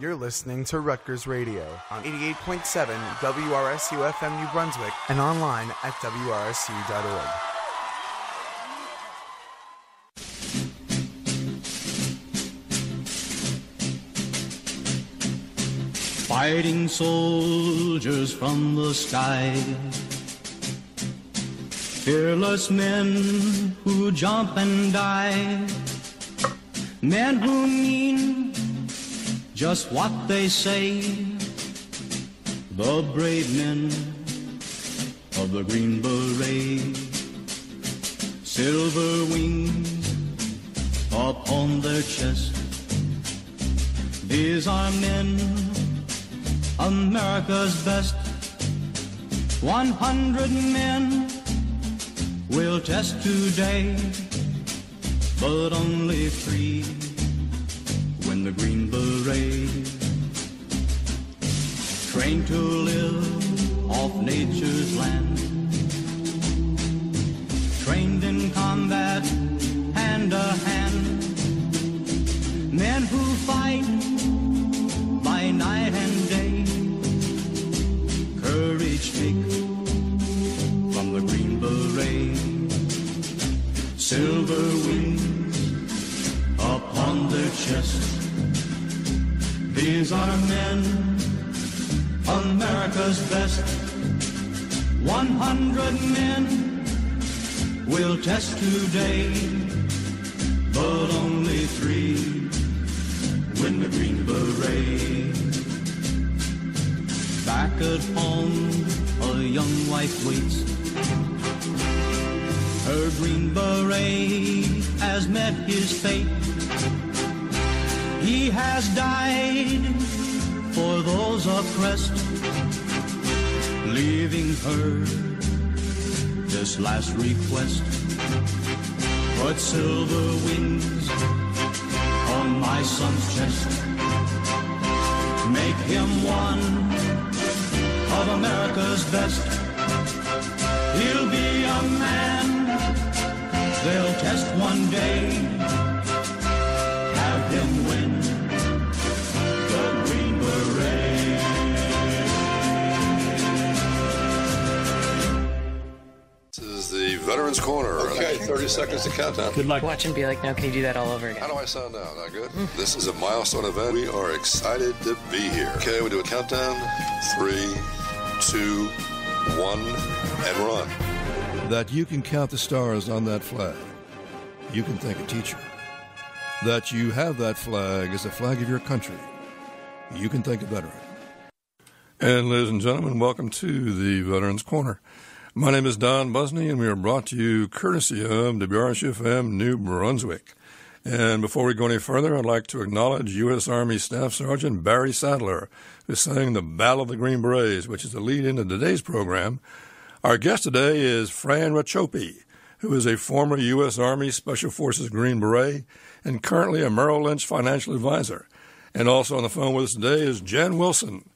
You're listening to Rutgers Radio on 88.7 WRSU FM New Brunswick and online at WRSU.org. Fighting soldiers from the sky. Fearless men who jump and die. Men who mean just what they say. The brave men of the Green Beret. Silver wings upon their chest. These are men, America's best. One hundred men will test today, but only three the Green Beret. Trained to live off nature's land. Trained in combat, hand to hand. Men who fight by night and day. Courage take from the Green Beret. Silver wings upon their chest. These are men, America's best. One hundred men will test today, but only three win the Green Beret. Back at home, a young wife waits. Her Green Beret has met his fate. He has died for those oppressed, leaving her this last request. Put silver wings on my son's chest. Make him one of America's best. He'll be a man they'll test one day. Have him win Veterans Corner. Okay, 30 seconds to countdown. Good luck. Watch and be like, now can you do that all over again? How do I sound now? Not good? Mm. This is a milestone event. We are excited to be here. Okay, we do a countdown. Three, two, one, and run. That you can count the stars on that flag. You can thank a teacher. That you have that flag as a flag of your country. You can thank a veteran. And ladies and gentlemen, welcome to the Veterans Corner. My name is Don Busney, and we are brought to you courtesy of WRSU-FM New Brunswick. And before we go any further, I'd like to acknowledge U.S. Army Staff Sergeant Barry Sadler, who sang the Ballad of the Green Berets, which is the lead into today's program. Our guest today is Fran Racioppi, who is a former U.S. Army Special Forces Green Beret and currently a Merrill Lynch financial advisor. And also on the phone with us today is Jen Wilson.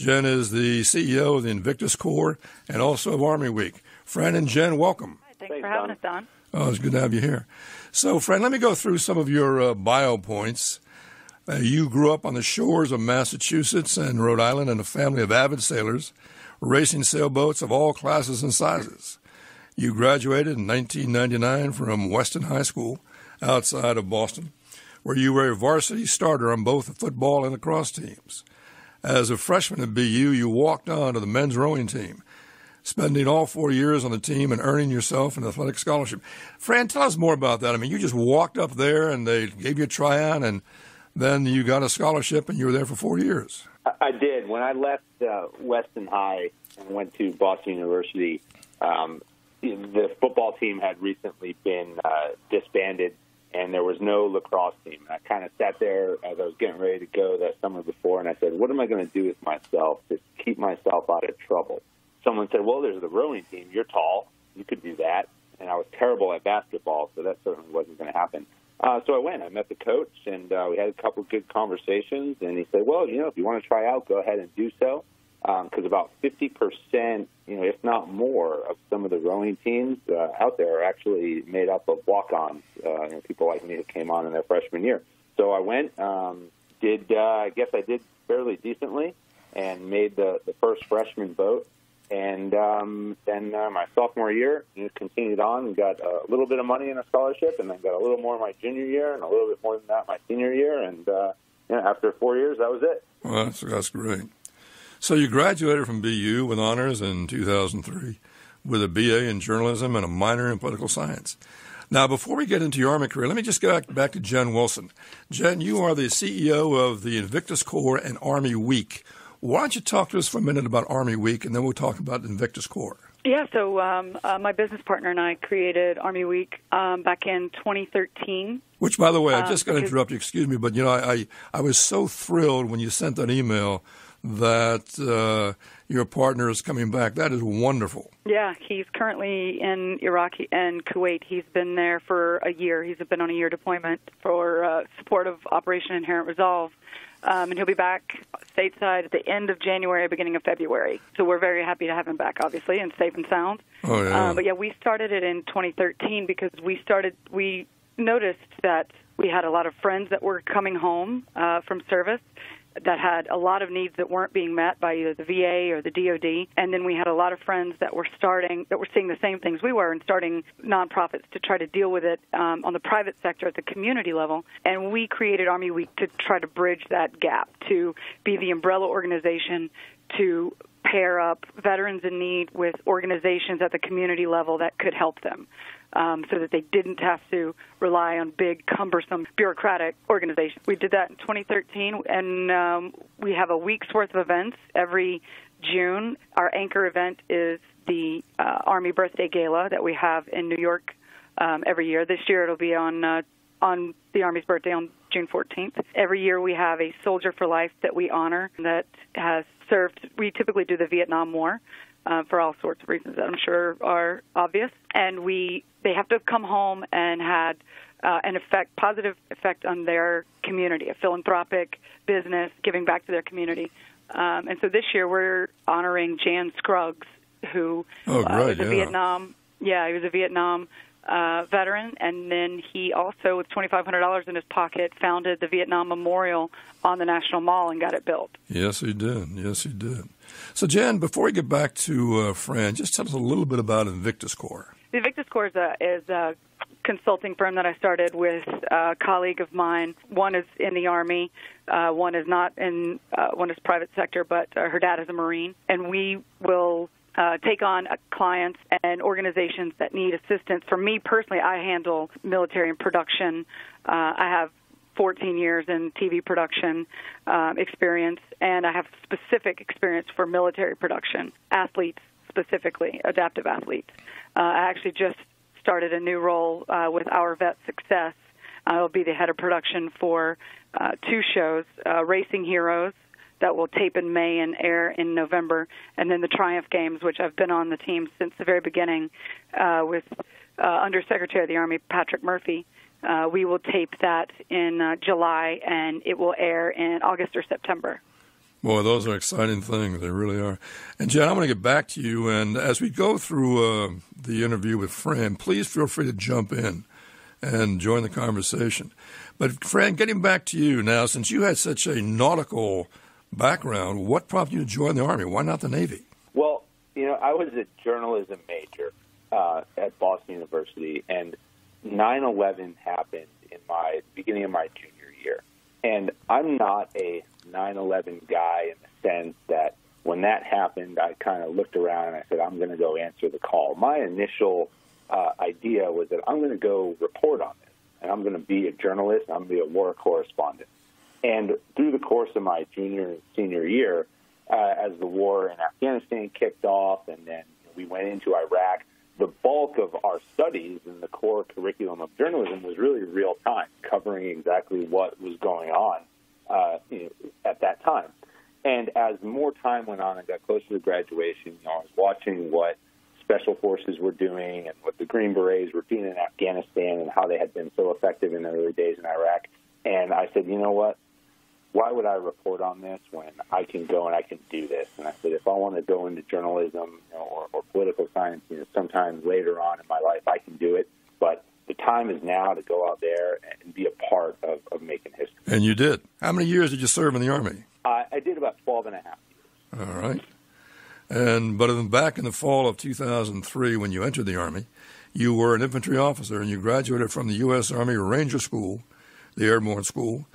Jen is the CEO of the Invictus Corps and also of Army Week. Fran and Jen, welcome. Thanks, thanks for having Don. us, Don. Oh, it's good to have you here. So, Fran, let me go through some of your uh, bio points. Uh, you grew up on the shores of Massachusetts and Rhode Island in a family of avid sailors, racing sailboats of all classes and sizes. You graduated in 1999 from Weston High School outside of Boston, where you were a varsity starter on both the football and lacrosse teams. As a freshman at BU, you walked on to the men's rowing team, spending all four years on the team and earning yourself an athletic scholarship. Fran, tell us more about that. I mean, you just walked up there and they gave you a tryout, and then you got a scholarship and you were there for four years. I did. When I left uh, Weston High and went to Boston University, um, the football team had recently been uh, disbanded and there was no lacrosse team. And I kind of sat there as I was getting ready to go that summer before, and I said, "What am I going to do with myself to keep myself out of trouble?" Someone said, "Well, there's the rowing team. You're tall. You could do that." And I was terrible at basketball, so that certainly wasn't going to happen. Uh, so I went. I met the coach, and uh, we had a couple of good conversations. And he said, "Well, you know, if you want to try out, go ahead and do so." Because um, about 50%, you know, if not more, of some of the rowing teams uh, out there are actually made up of walk-ons, uh, you know, people like me who came on in their freshman year. So I went, um, did. Uh, I guess I did fairly decently, and made the the first freshman vote. And um, then uh, my sophomore year, you know, continued on and got a little bit of money in a scholarship, and then got a little more my junior year, and a little bit more than that my senior year. And uh, yeah, after four years, that was it. Well, that's, that's great. So you graduated from BU with honors in 2003 with a BA in journalism and a minor in political science. Now, before we get into your Army career, let me just go back, back to Jen Wilson. Jen, you are the CEO of the Invictus Corps and Army Week. Why don't you talk to us for a minute about Army Week, and then we'll talk about Invictus Corps. Yeah, so um, uh, my business partner and I created Army Week um, back in 2013. Which, by the way, I just got to interrupt you. Excuse me, but you know, I, I, I was so thrilled when you sent that email that uh, your partner is coming back. That is wonderful. Yeah, he's currently in Iraq and Kuwait. He's been there for a year. He's been on a year deployment for uh, support of Operation Inherent Resolve. Um, and he'll be back stateside at the end of January, beginning of February. So we're very happy to have him back, obviously, and safe and sound. Oh yeah. Uh, but yeah, we started it in 2013 because we started. We noticed that we had a lot of friends that were coming home uh, from service that had a lot of needs that weren't being met by either the VA or the DoD, and then we had a lot of friends that were starting that were seeing the same things we were and starting nonprofits to try to deal with it um, on the private sector at the community level. And we created Army Week to try to bridge that gap to be the umbrella organization to pair up veterans in need with organizations at the community level that could help them um, so that they didn't have to rely on big, cumbersome, bureaucratic organizations. We did that in 2013, and um, we have a week's worth of events every June. Our anchor event is the uh, Army Birthday Gala that we have in New York um, every year. This year it'll be on uh, on the Army's birthday on June 14th. Every year we have a soldier for life that we honor that has served. We typically do the Vietnam War. Uh, for all sorts of reasons that I'm sure are obvious, and we they have to have come home and had uh, an effect, positive effect on their community, a philanthropic business, giving back to their community. Um, and so this year we're honoring Jan Scruggs, who oh, uh, was a yeah. Vietnam, yeah, he was a Vietnam uh, veteran, and then he also, with $2,500 in his pocket, founded the Vietnam Memorial on the National Mall and got it built. Yes, he did. Yes, he did. So, Jan, before we get back to uh, Fran, just tell us a little bit about Invictus Corps. The Invictus Corps is a, is a consulting firm that I started with a colleague of mine. One is in the Army, uh, one is not in, uh, one is private sector, but uh, her dad is a Marine, and we will uh, take on uh, clients and organizations that need assistance. For me personally, I handle military and production. Uh, I have 14 years in TV production um, experience, and I have specific experience for military production, athletes specifically, adaptive athletes. Uh, I actually just started a new role uh, with Our Vet Success. I will be the head of production for uh, two shows, uh, Racing Heroes, that will tape in May and air in November, and then the Triumph Games, which I've been on the team since the very beginning uh, with uh, Undersecretary of the Army Patrick Murphy. Uh, we will tape that in uh, July, and it will air in August or September. Boy, those are exciting things. They really are. And Jen, I'm going to get back to you. And as we go through uh, the interview with Fran, please feel free to jump in and join the conversation. But Fran, getting back to you now, since you had such a nautical background, what prompted you to join the Army? Why not the Navy? Well, you know, I was a journalism major uh, at Boston University, and 9/11 happened in my beginning of my junior year, and I'm not a 9/11 guy in the sense that when that happened, I kind of looked around and I said, I'm going to go answer the call. My initial uh, idea was that I'm going to go report on this, and I'm going to be a journalist. I'm going to be a war correspondent. And through the course of my junior and senior year, uh, as the war in Afghanistan kicked off, and then we went into Iraq, the bulk of our studies in the core curriculum of journalism was really real time, covering exactly what was going on uh, you know, at that time. And as more time went on and got closer to graduation, you know, I was watching what special forces were doing and what the Green Berets were doing in Afghanistan and how they had been so effective in the early days in Iraq. And I said, you know what? Why would I report on this when I can go and I can do this? And I said, if I want to go into journalism you know, or, or political science, you know, sometime later on in my life, I can do it. But the time is now to go out there and be a part of, of making history. And you did. How many years did you serve in the Army? Uh, I did about 12 and a half years. All right. And but back in the fall of 2003, when you entered the Army, you were an infantry officer and you graduated from the U.S. Army Ranger School, the Airborne School,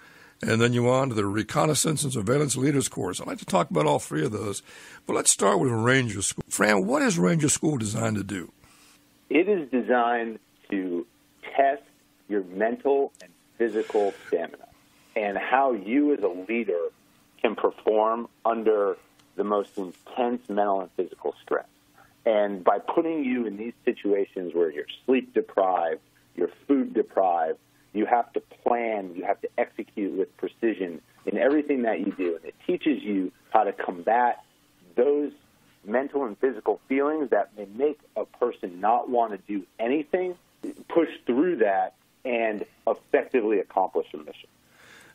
and then you on to the Reconnaissance and Surveillance Leaders Course. I'd like to talk about all three of those, but let's start with Ranger School. Fran, what is Ranger School designed to do? It is designed to test your mental and physical stamina and how you as a leader can perform under the most intense mental and physical stress. And by putting you in these situations where you're sleep deprived, you're food deprived, you have to plan, you have to execute with precision in everything that you do. And it teaches you how to combat those mental and physical feelings that may make a person not want to do anything, push through that, and effectively accomplish a mission.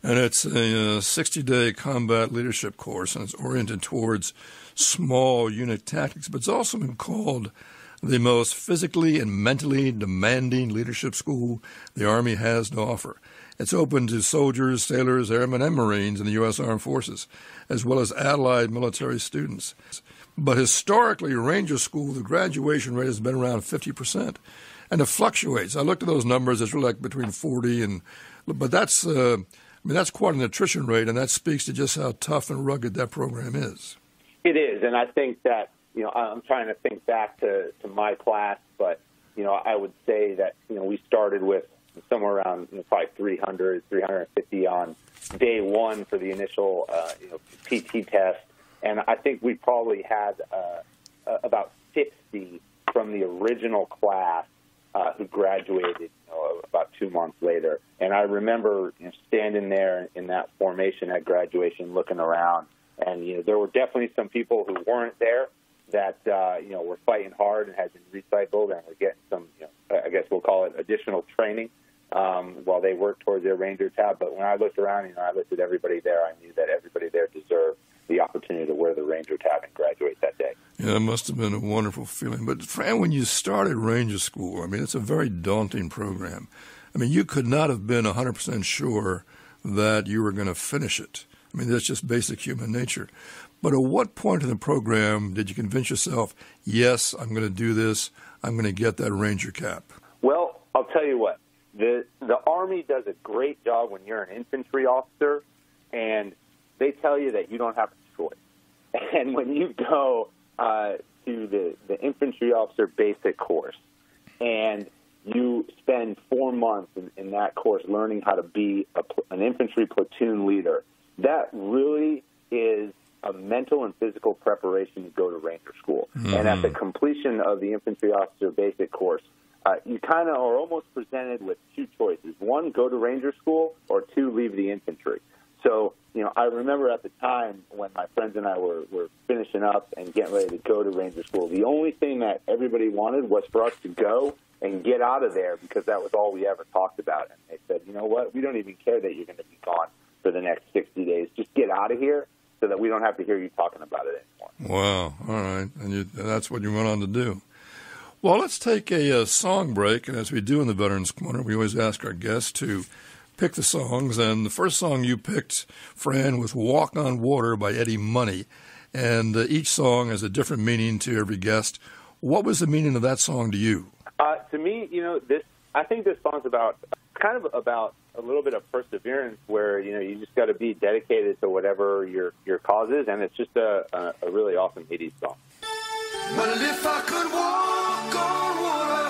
And it's a uh, 60 day combat leadership course, and it's oriented towards small unit tactics, but it's also been called the most physically and mentally demanding leadership school the Army has to offer. It's open to soldiers, sailors, airmen, and Marines in the U.S. Armed Forces, as well as allied military students. But historically, Ranger School, the graduation rate has been around 50%. And it fluctuates. I looked at those numbers, it's really like between 40 and, but that's, uh, I mean, that's quite an attrition rate, and that speaks to just how tough and rugged that program is. It is, and I think that you know I'm trying to think back to to my class, but you know I would say that you know we started with somewhere around you know, probably 300, 350 on day one for the initial uh, you know PT test, and I think we probably had uh, about 60 from the original class uh, who graduated you know, about two months later. And I remember you know, standing there in that formation at graduation, looking around, and you know there were definitely some people who weren't there that uh, you know were fighting hard and had been recycled and were getting some, you know, I guess we'll call it additional training um, while they worked towards their Ranger tab. But when I looked around, you know, I looked at everybody there. I knew that everybody there deserved the opportunity to wear the Ranger tab and graduate that day. Yeah, it must have been a wonderful feeling. But Fran, when you started Ranger School, I mean, it's a very daunting program. I mean, you could not have been 100% sure that you were going to finish it. I mean, that's just basic human nature. But at what point in the program did you convince yourself, yes, I'm going to do this, I'm going to get that Ranger cap? Well, I'll tell you what. The the Army does a great job when you're an infantry officer, and they tell you that you don't have a choice. And when you go uh, to the, the infantry officer basic course, and you spend four months in, in that course learning how to be a, an infantry platoon leader, that really is a mental and physical preparation to go to Ranger School. Mm-hmm. And at the completion of the infantry officer basic course, uh, you kind of are almost presented with two choices: one, go to Ranger School, or two, leave the infantry. So, you know, I remember at the time when my friends and I were, were finishing up and getting ready to go to Ranger School, the only thing that everybody wanted was for us to go and get out of there because that was all we ever talked about. And they said, you know what, we don't even care that you're going to be gone for the next 60 days. Just get out of here so that we don't have to hear you talking about it anymore. Wow. All right. And you, that's what you went on to do. Well, let's take a, a, uh, song break. And as we do in the Veterans Corner, we always ask our guests to pick the songs. And the first song you picked, Fran, was Walk on Water by Eddie Money. And uh, each song has a different meaning to every guest. What was the meaning of that song to you? Uh, to me, you know, this I think this song's about kind of about a little bit of perseverance, where you know you just got to be dedicated to whatever your your cause is, and it's just a, a, a really awesome '80s song. Well, if I could walk on water,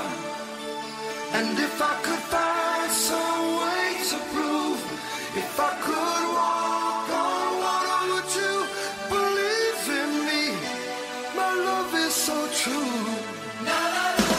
and if I could find some way to prove, if I could walk on water, would you believe in me? My love is so true. Well, I'm no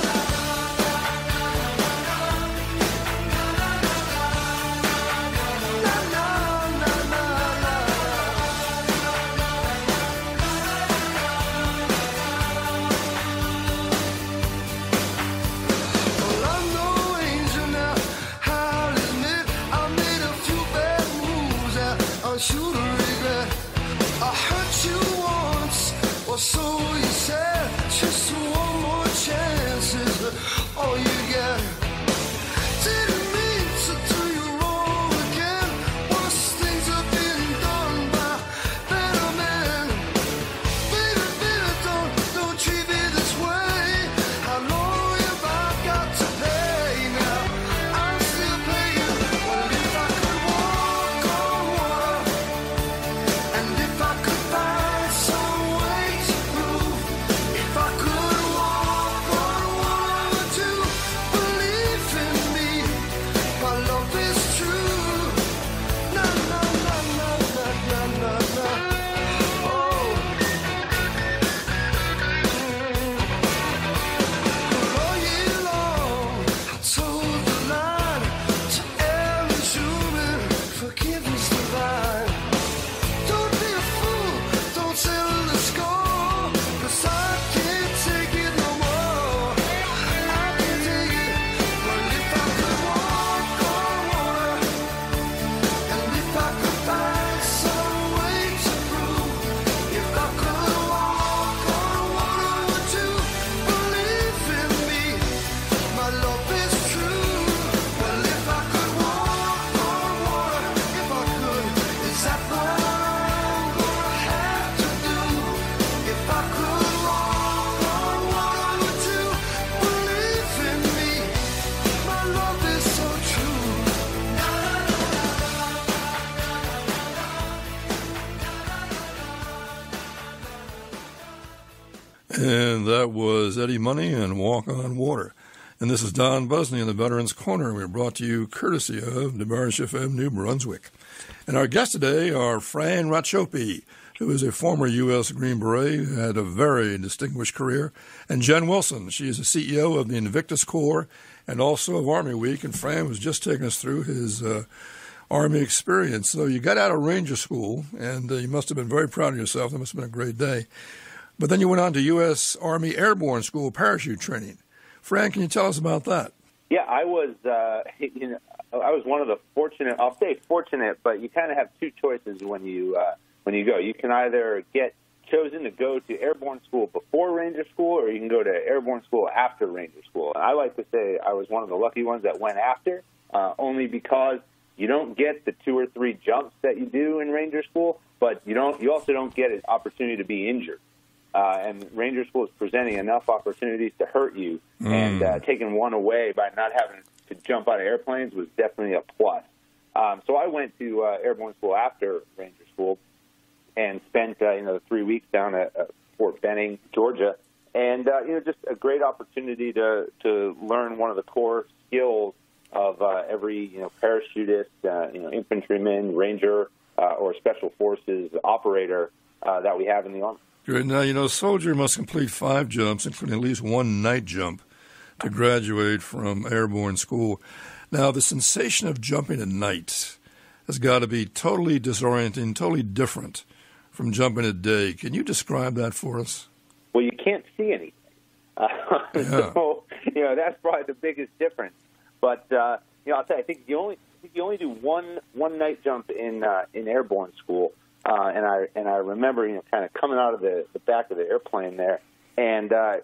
Eddie Money and Walk on Water. And this is Don Busney in the Veterans Corner. We're brought to you courtesy of WRSU FM New Brunswick. And our guests today are Fran Racioppi, who is a former U.S. Green Beret who had a very distinguished career, and Jen Wilson. She is the CEO of the Invictus Corps and also of Army Week. And Fran was just taking us through his uh, Army experience. So you got out of Ranger School, and uh, you must have been very proud of yourself. That must have been a great day. But then you went on to U.S. Army Airborne School parachute training. Fran, can you tell us about that? Yeah, I was, uh, you know, I was one of the fortunate. I'll say fortunate, but you kind of have two choices when you uh, when you go. You can either get chosen to go to airborne school before Ranger School, or you can go to airborne school after Ranger School. And I like to say I was one of the lucky ones that went after, uh, only because you don't get the two or three jumps that you do in Ranger School, but you don't. You also don't get an opportunity to be injured. Uh, and Ranger School is presenting enough opportunities to hurt you, mm. and uh, taking one away by not having to jump out of airplanes was definitely a plus. Um, so I went to uh, airborne school after Ranger School, and spent uh, you know three weeks down at, at Fort Benning, Georgia, and uh, you know just a great opportunity to to learn one of the core skills of uh, every you know parachutist, uh, you know infantryman, ranger, uh, or special forces operator uh, that we have in the army. Great. Now, you know, a soldier must complete five jumps, including at least one night jump, to graduate from airborne school. Now, the sensation of jumping at night has got to be totally disorienting, totally different from jumping at day. Can you describe that for us? Well, you can't see anything. Uh, yeah. So, you know, that's probably the biggest difference. But, uh, you know, I'll tell you, I think you only, I think you only do one, one night jump in, uh, in airborne school uh, and I and I remember you know kind of coming out of the, the back of the airplane there, and uh,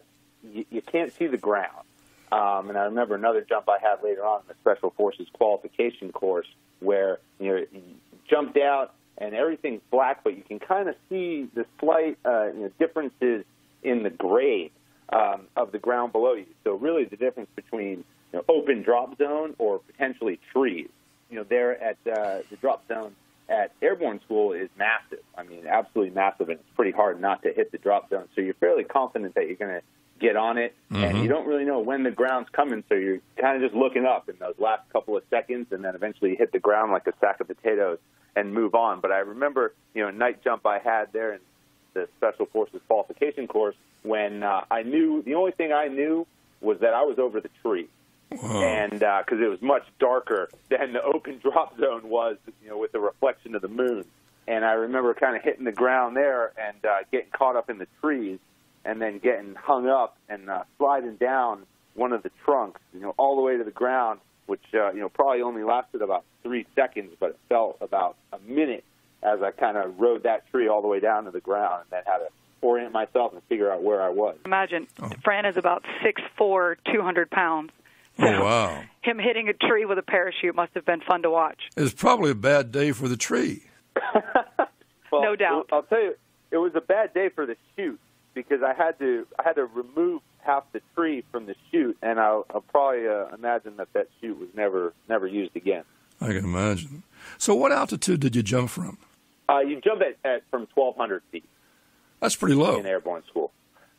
you, you can't see the ground. Um, and I remember another jump I had later on in the Special Forces qualification course where you know you jumped out and everything's black, but you can kind of see the slight uh, you know, differences in the grade um, of the ground below you. So really, the difference between you know, open drop zone or potentially trees. You know, there at uh, the drop zone at airborne school is massive. I mean, absolutely massive, and it's pretty hard not to hit the drop zone. So you're fairly confident that you're going to get on it, mm-hmm. and you don't really know when the ground's coming. So you're kind of just looking up in those last couple of seconds, and then eventually hit the ground like a sack of potatoes and move on. But I remember, you know, a night jump I had there in the Special Forces qualification course when uh, I knew the only thing I knew was that I was over the tree. Whoa. and because uh, it was much darker than the open drop zone was, you know, with the reflection of the moon. And I remember kind of hitting the ground there and uh, getting caught up in the trees, and then getting hung up and uh, sliding down one of the trunks, you know, all the way to the ground, which uh, you know probably only lasted about three seconds, but it felt about a minute as I kind of rode that tree all the way down to the ground, and then had to orient myself and figure out where I was. Imagine, oh. Fran is about six four, two hundred pounds. So oh, wow. Him hitting a tree with a parachute must have been fun to watch. It was probably a bad day for the tree. well, no doubt. I'll tell you, it was a bad day for the chute because I had to I had to remove half the tree from the chute, and I'll, I'll probably uh, imagine that that chute was never never used again. I can imagine. So, what altitude did you jump from? Uh, you jump at, at from 1,200 feet. That's pretty low in airborne school.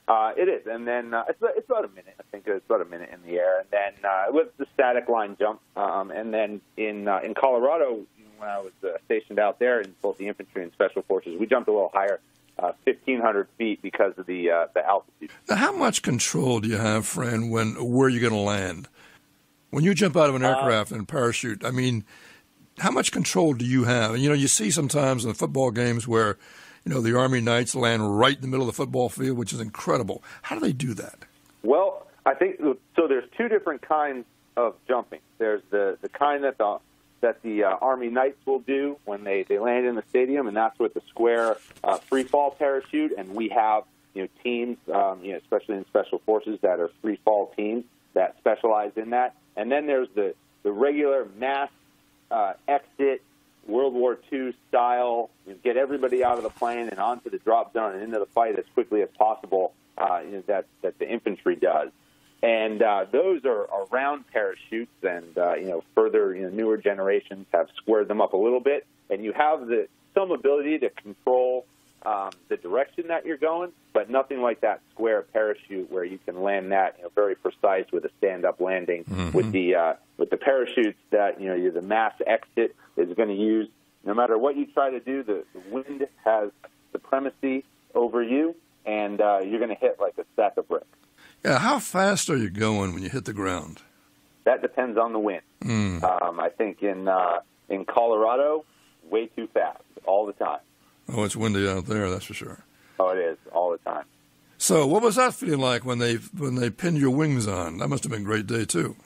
Uh, it is, and then uh, it's, it's about a minute. I think it's about a minute in the air, and then uh, with the static line jump, um, and then in uh, in Colorado when I was uh, stationed out there in both the infantry and special forces, we jumped a little higher, uh, 1,500 feet because of the uh, the altitude. Now, how much control do you have, Fran, when where you're going to land? When you jump out of an uh, aircraft and parachute, I mean, how much control do you have? And you know, you see sometimes in the football games where you know, the Army Knights land right in the middle of the football field, which is incredible. How do they do that? Well, I think so. There's two different kinds of jumping. There's the the kind that the that the uh, Army Knights will do when they they land in the stadium, and that's with the square uh, free fall parachute. And we have you know teams, um, you know, especially in special forces, that are free fall teams that specialize in that. And then there's the the regular mass uh, exit World War II style, you get everybody out of the plane and onto the drop zone and into the fight as quickly as possible uh, you know, that, that the infantry does. And uh, those are, are round parachutes, and uh, you know further you know, newer generations have squared them up a little bit, and you have the some ability to control um, the direction that you're going, but nothing like that square parachute where you can land that you know, very precise with a stand-up landing. Mhm. With the uh, with the parachutes that you know you the mass exit is going to use. No matter what you try to do, the, the wind has supremacy over you, and uh, you're going to hit like a sack of bricks. Yeah, how fast are you going when you hit the ground? That depends on the wind. Mm. Um, I think in uh, in Colorado, way too fast all the time. Oh, it's windy out there, that's for sure. Oh, it is all the time. So, what was that feeling like when they when they pinned your wings on? That must have been a great day too.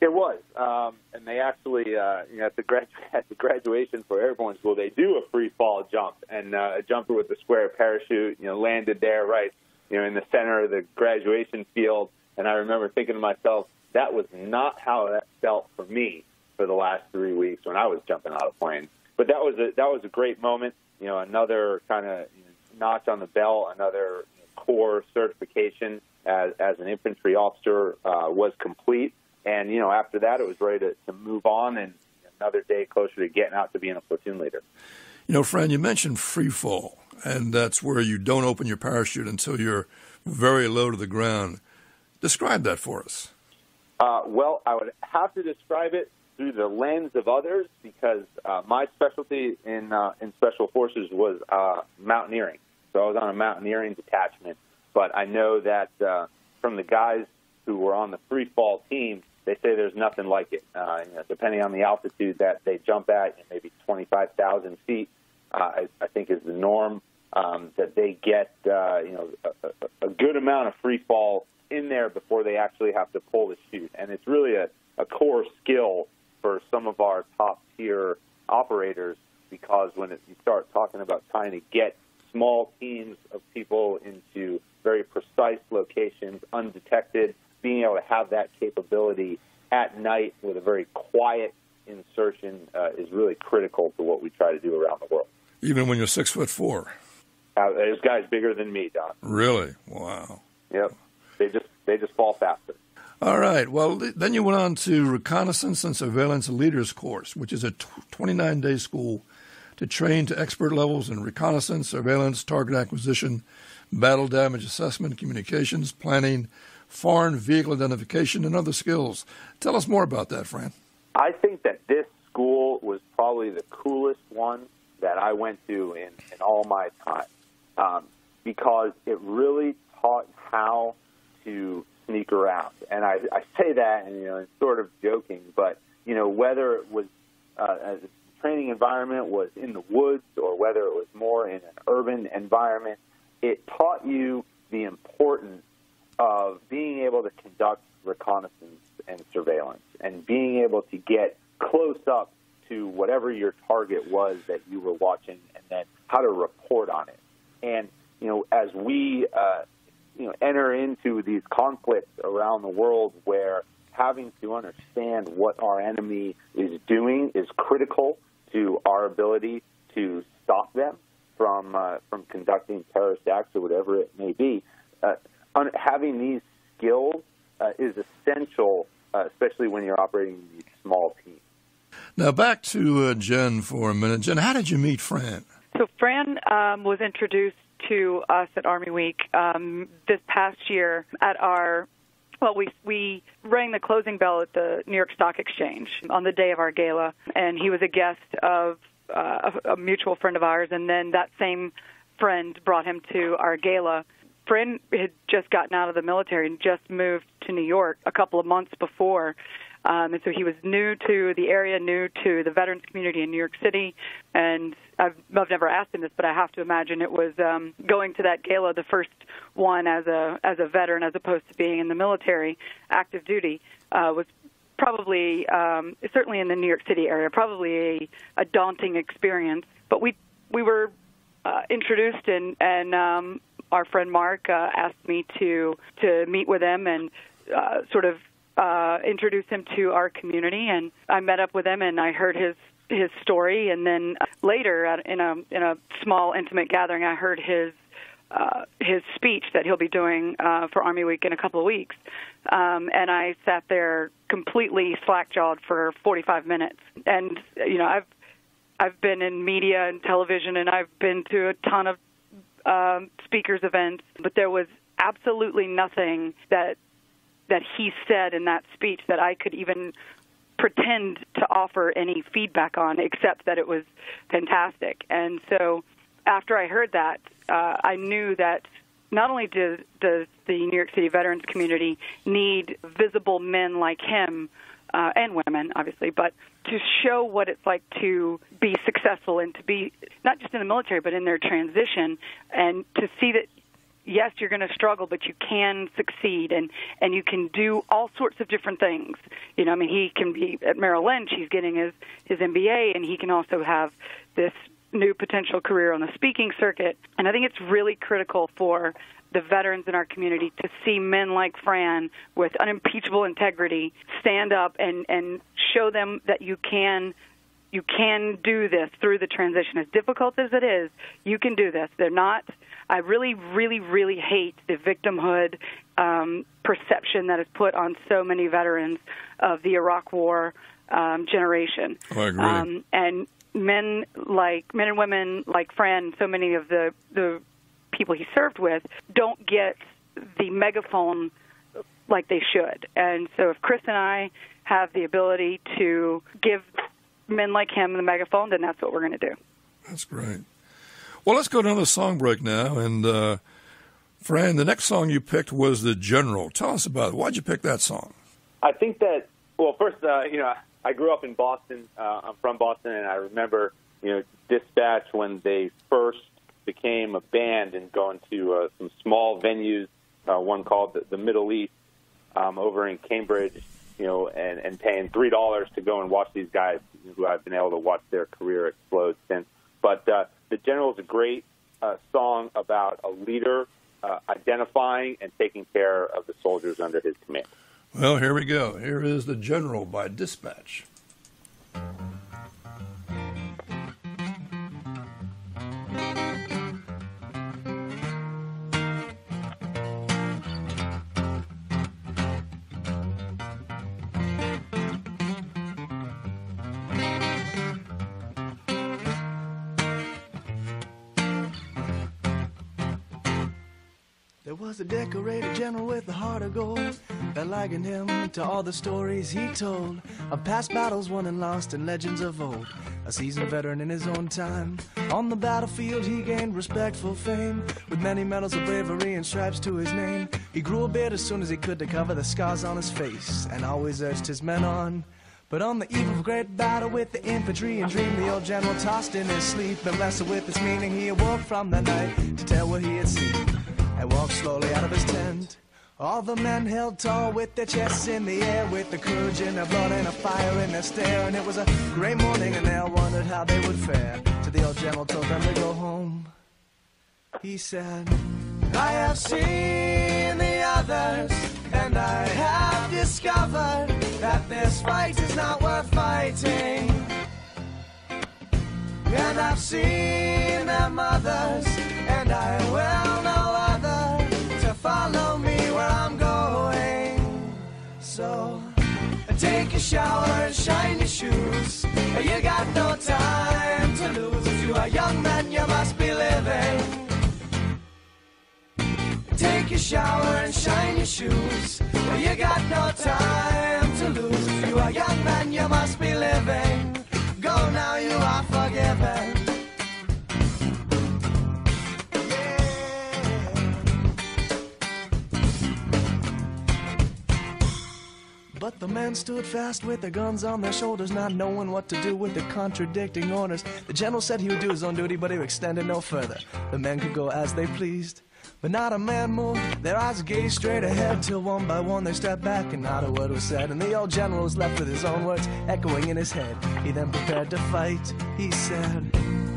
It was, um, and they actually, uh, you know, at the grad- at the graduation for airborne school, they do a free fall jump, and uh, a jumper with a square parachute, you know, landed there right, you know, in the center of the graduation field. And I remember thinking to myself, that was not how that felt for me for the last three weeks when I was jumping out of planes. But that was a that was a great moment. You know, another kind of you know, notch on the belt, another you know, core certification as as an infantry officer uh, was complete. And you know, after that, it was ready to, to move on and another day closer to getting out to being a platoon leader. You know, Fran, you mentioned free fall, and that's where you don't open your parachute until you're very low to the ground. Describe that for us. Uh, well, I would have to describe it through the lens of others because uh, my specialty in uh, in special forces was uh, mountaineering. So I was on a mountaineering detachment. But I know that uh, from the guys who were on the free fall team, they say there's nothing like it. Uh, you know, depending on the altitude that they jump at, maybe 25,000 feet, uh, I, I think is the norm. Um, that they get, uh, you know, a, a, good amount of free fall in there before they actually have to pull the chute, and it's really a, a core skill for some of our top tier operators because when it, you start talking about trying to get small teams of people into very precise locations, undetected, being able to have that capability at night with a very quiet insertion uh, is really critical to what we try to do around the world. Even when you're six foot four. Uh, there's guys bigger than me, Don. Really? Wow. Yep, they just they just fall faster. All right. Well, th- then you went on to Reconnaissance and Surveillance Leaders Course, which is a 29 day school to train to expert levels in reconnaissance, surveillance, target acquisition, battle damage assessment, communications, planning, foreign vehicle identification, and other skills. Tell us more about that, Fran. I think that this school was probably the coolest one that I went to in, in all my time um, because it really taught how to sneak around. And I, I say that, and you know, it's sort of joking, but you know, whether it was uh, a training environment was in the woods or whether it was more in an urban environment, it taught you the importance of being able to conduct reconnaissance and surveillance and being able to get close up to whatever your target was that you were watching and then how to report on it. And, you know, as we, uh, you know, enter into these conflicts around the world where having to understand what our enemy is doing is critical to our ability to stop them from uh, from conducting terrorist acts or whatever it may be. Uh, un- having these skills uh, is essential, uh, especially when you're operating in these small teams. Now, back to uh, Jen for a minute. Jen, how did you meet Fran? So Fran um, was introduced to us at Army Week um, this past year at our. Well, we we rang the closing bell at the New York Stock Exchange on the day of our gala, and he was a guest of uh, a, a mutual friend of ours, and then that same friend brought him to our gala. Friend had just gotten out of the military and just moved to New York a couple of months before, um, and so he was new to the area, new to the veterans community in New York City. And I've, I've never asked him this, but I have to imagine it was um, going to that gala, the first one as a as a veteran, as opposed to being in the military, active duty, uh, was probably um, certainly in the New York City area, probably a, a daunting experience. But we we were uh, introduced, and and um, our friend Mark uh, asked me to to meet with him and uh, sort of uh, introduce him to our community. And I met up with him, and I heard his his story. And then later, at, in a in a small intimate gathering, I heard his uh, his speech that he'll be doing uh, for Army Week in a couple of weeks. Um, and I sat there completely slack jawed for 45 minutes. And you know, I've I've been in media and television, and I've been to a ton of um, speakers events, but there was absolutely nothing that that he said in that speech that I could even pretend to offer any feedback on, except that it was fantastic. And so, after I heard that, uh, I knew that not only does, does the New York City veterans community need visible men like him uh, and women, obviously, but to show what it's like to be successful and to be not just in the military, but in their transition, and to see that yes, you're going to struggle, but you can succeed, and and you can do all sorts of different things. You know, I mean, he can be at Merrill Lynch, he's getting his his MBA, and he can also have this new potential career on the speaking circuit. And I think it's really critical for the veterans in our community to see men like Fran with unimpeachable integrity stand up and and show them that you can you can do this through the transition as difficult as it is you can do this they're not i really really really hate the victimhood um, perception that is put on so many veterans of the iraq war um, generation Oh, I agree. um, and men like men and women like Fran, so many of the the people he served with don't get the megaphone like they should. And so if Chris and I have the ability to give men like him the megaphone, then that's what we're going to do. That's great. Well, let's go to another song break now. And uh, Fran, the next song you picked was "The General." Tell us about it. Why'd you pick that song? I think that well, first, uh, you know, I grew up in Boston. Uh, I'm from Boston, and I remember, you know, Dispatch when they first became a band and going to uh, some small venues. Uh, one called the, the Middle East um, over in Cambridge, you know, and, and paying three dollars to go and watch these guys who I've been able to watch their career explode since. But uh, the General is a great uh, song about a leader uh, identifying and taking care of the soldiers under his command. Well, here we go. Here is "The General" by Dispatch. Was a decorated general with a heart of gold that likened him to all the stories he told of past battles won and lost and legends of old. A seasoned veteran in his own time. On the battlefield, he gained respectful fame with many medals of bravery and stripes to his name. He grew a beard as soon as he could to cover the scars on his face and always urged his men on. But on the eve of a great battle with the infantry and dream, the old general tossed in his sleep and wrestled with its meaning. He awoke from the night to tell what he had seen and walked slowly out of his tent. All the men held tall with their chests in the air, with the courage in their blood and a fire in their stare. And it was a gray morning, and they all wondered how they would fare. Till the old general told them to go home. He said, I have seen the others, and I have discovered that this fight is not worth fighting. And I've seen their mothers, and I will So take a shower and shine your shoes. You got no time to lose. If you are young man, you must be living. Take a shower and shine your shoes. You got no time to lose. If you are young man, you must be living. Go now, you are forgiven. The men stood fast with their guns on their shoulders, not knowing what to do with the contradicting orders. The general said he would do his own duty, but he extended no further. The men could go as they pleased. But not a man moved, their eyes gazed straight ahead till one by one they stepped back and not a word was said. And the old general was left with his own words echoing in his head. He then prepared to fight. He said,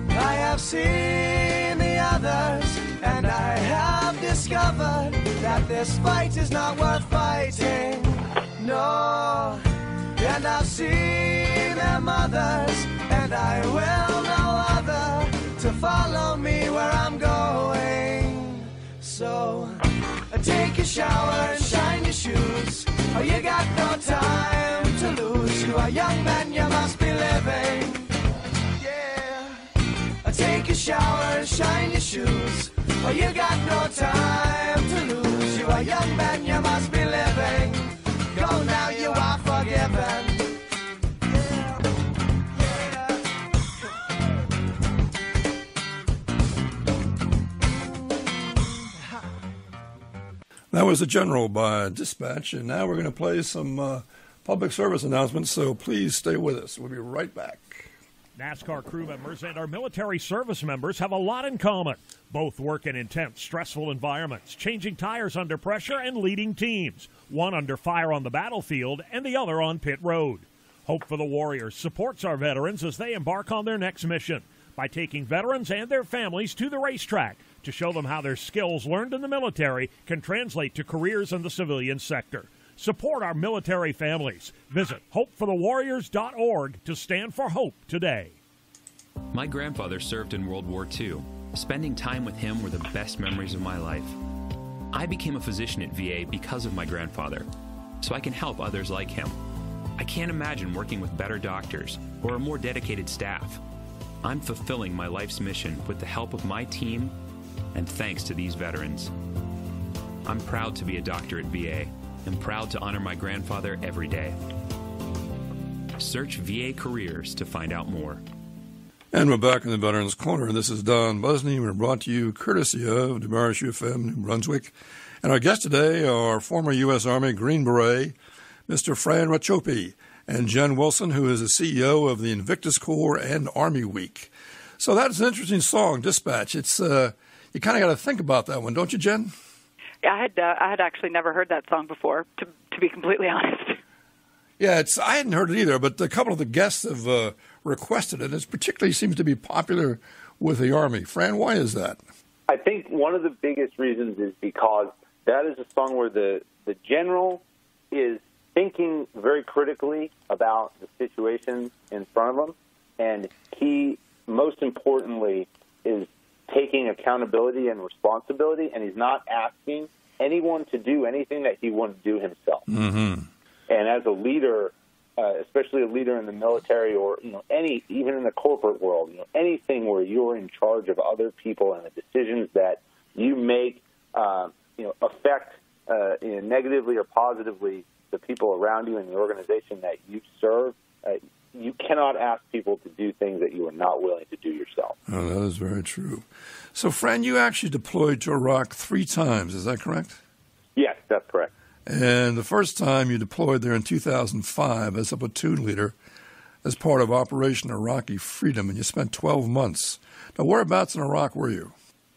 I have seen the others, and I have discovered that this fight is not worth fighting. No, and I've seen their mothers, and I will know other to follow me where I'm going. So uh, take a shower and shine your shoes. Oh, you got no time to lose. You are young man, you must be living. Yeah. Uh, take a shower and shine your shoes. Oh, you got no time to lose. You are young man, you must be That was the General by Dispatch, and now we're going to play some uh, public service announcements, so please stay with us. We'll be right back. NASCAR crew members and our military service members have a lot in common. Both work in intense, stressful environments, changing tires under pressure and leading teams, one under fire on the battlefield and the other on pit road. Hope for the Warriors supports our veterans as they embark on their next mission by taking veterans and their families to the racetrack to show them how their skills learned in the military can translate to careers in the civilian sector. Support our military families. Visit hopeforthewarriors.org to stand for hope today. My grandfather served in World War II. Spending time with him were the best memories of my life. I became a physician at VA because of my grandfather, so I can help others like him. I can't imagine working with better doctors or a more dedicated staff. I'm fulfilling my life's mission with the help of my team and thanks to these veterans. I'm proud to be a doctor at VA and proud to honor my grandfather every day. Search VA Careers to find out more. And we're back in the Veterans Corner. This is Don Busney. We're brought to you courtesy of WRSU FM New Brunswick. And our guests today are former U.S. Army Green Beret, Mr. Fran Racioppi, and Jen Wilson, who is the CEO of the Invictus Corps and Army Week. So that's an interesting song, Dispatch. It's uh, you kind of got to think about that one, don't you, Jen? Yeah, I had uh, I had actually never heard that song before. To to be completely honest. Yeah, it's I hadn't heard it either, but a couple of the guests have uh, requested it. And it particularly seems to be popular with the Army. Fran, why is that? I think one of the biggest reasons is because that is a song where the the general is thinking very critically about the situation in front of him, and he most importantly is taking accountability and responsibility, and he's not asking anyone to do anything that he wouldn't do himself. Mm-hmm. And as a leader, uh, especially a leader in the military or you know any even in the corporate world, you know anything where you're in charge of other people and the decisions that you make, uh, you know, affect uh, you know, negatively or positively the people around you and the organization that you serve. Uh, you cannot ask people to do things that you are not willing to do yourself. Oh, that is very true. So, Fran, you actually deployed to Iraq three times. Is that correct? Yes, that's correct. And the first time you deployed there in 2005 as a platoon leader as part of Operation Iraqi Freedom, and you spent 12 months. Now, whereabouts in Iraq were you?